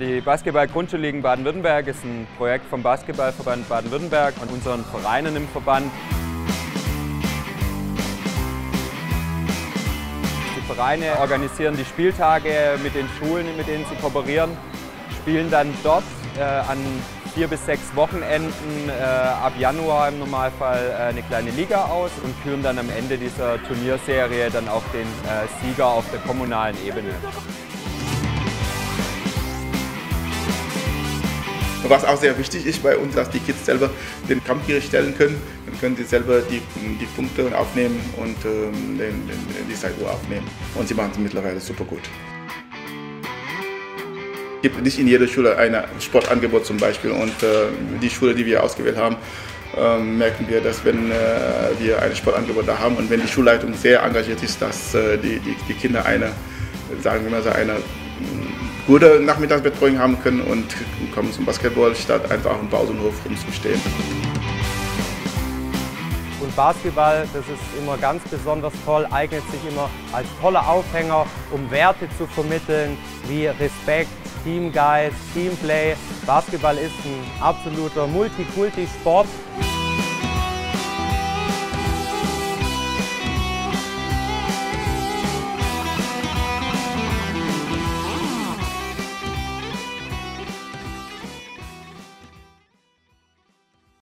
Die Basketball-Grundschulligen Baden-Württemberg ist ein Projekt vom Basketballverband Baden-Württemberg und unseren Vereinen im Verband. Die Vereine organisieren die Spieltage mit den Schulen, mit denen sie kooperieren, spielen dann dort äh, an vier bis sechs Wochenenden äh, ab Januar im Normalfall äh, eine kleine Liga aus und küren dann am Ende dieser Turnierserie dann auch den äh, Sieger auf der kommunalen Ebene. Was auch sehr wichtig ist bei uns, dass die Kids selber den Kampfgericht stellen können. Dann können sie selber die, die Punkte aufnehmen und ähm, den, den, die Zeituhr aufnehmen. Und sie machen es mittlerweile super gut. Es gibt nicht in jeder Schule ein Sportangebot zum Beispiel und äh, die Schule, die wir ausgewählt haben, äh, merken wir, dass wenn äh, wir ein Sportangebot da haben und wenn die Schulleitung sehr engagiert ist, dass äh, die, die, die Kinder eine, sagen wir mal so, eine gute Nachmittagsbetreuung haben können und kommen zum Basketball, statt einfach dem Pausenhof rumzustehen. Und Basketball, das ist immer ganz besonders toll, eignet sich immer als toller Aufhänger, um Werte zu vermitteln, wie Respekt, Teamgeist, Teamplay. Basketball ist ein absoluter Multikulti-Sport.